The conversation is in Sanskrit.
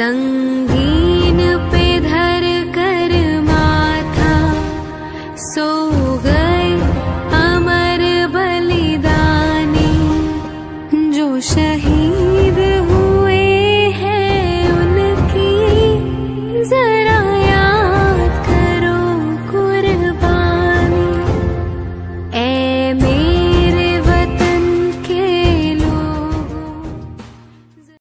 संगीन पे धर कर माथा सो गए अमर बलिदानी। जो शहीद हुए हैं उनकी जर